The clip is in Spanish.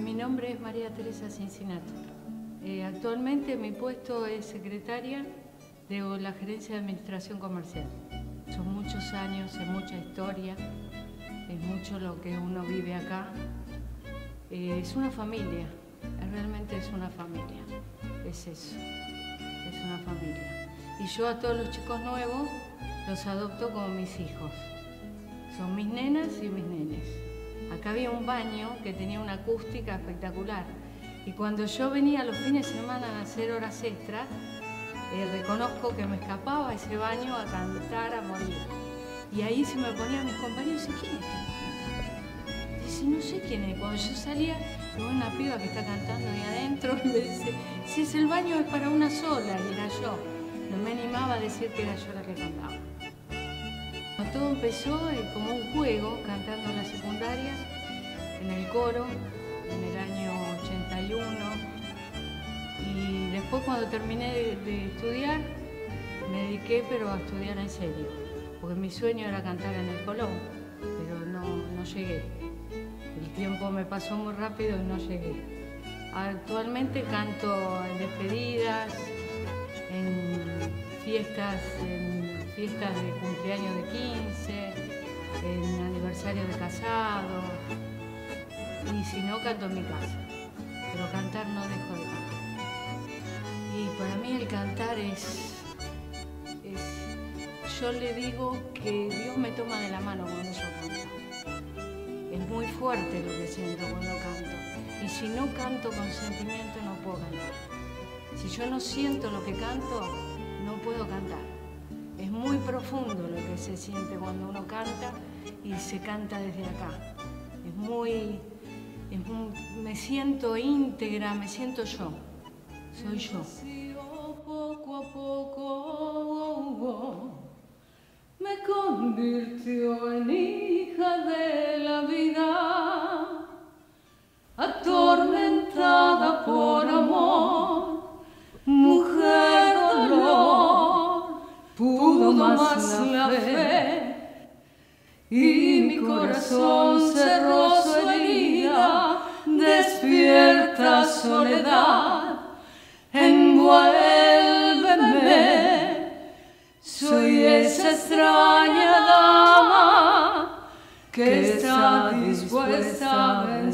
Mi nombre es María Teresa Cincinato. Eh, actualmente mi puesto es secretaria de la Gerencia de Administración Comercial. Son muchos años, es mucha historia, es mucho lo que uno vive acá. Eh, es una familia, realmente es una familia, es eso, es una familia. Y yo a todos los chicos nuevos los adopto como mis hijos. Son mis nenas y mis nenes. Acá había un baño que tenía una acústica espectacular. Y cuando yo venía los fines de semana a hacer horas extras, eh, reconozco que me escapaba a ese baño a cantar, a morir. Y ahí se me ponían mis compañeros y ¿quién es? Dice, no sé quién es. Cuando yo salía, veo una piba que está cantando ahí adentro y me dice, si es el baño es para una sola, y era yo. No me animaba a decir que era yo la que cantaba. Todo empezó eh, como un juego, cantando en la secundaria, en el coro, en el año 81. Y después cuando terminé de, estudiar, me dediqué pero a estudiar en serio, porque mi sueño era cantar en el Colón, pero no, no llegué. El tiempo me pasó muy rápido y no llegué. Actualmente canto en despedidas, en fiestas, en fiestas de cumpleaños de 15, en aniversario de casado, y si no, canto en mi casa. Pero cantar no dejo de cantar. Y para mí el cantar es, es, yo le digo que Dios me toma de la mano cuando yo canto. Es muy fuerte lo que siento cuando canto. Y si no canto con sentimiento no puedo cantar. Si yo no siento lo que canto, profundo lo que se siente cuando uno canta y se canta desde acá. Es muy, me siento íntegra, me siento yo. Soy yo. Poco a poco me convirtió en hija de corazón cerró su despierta soledad, envuélveme, soy esa extraña dama que está dispuesta a vencer.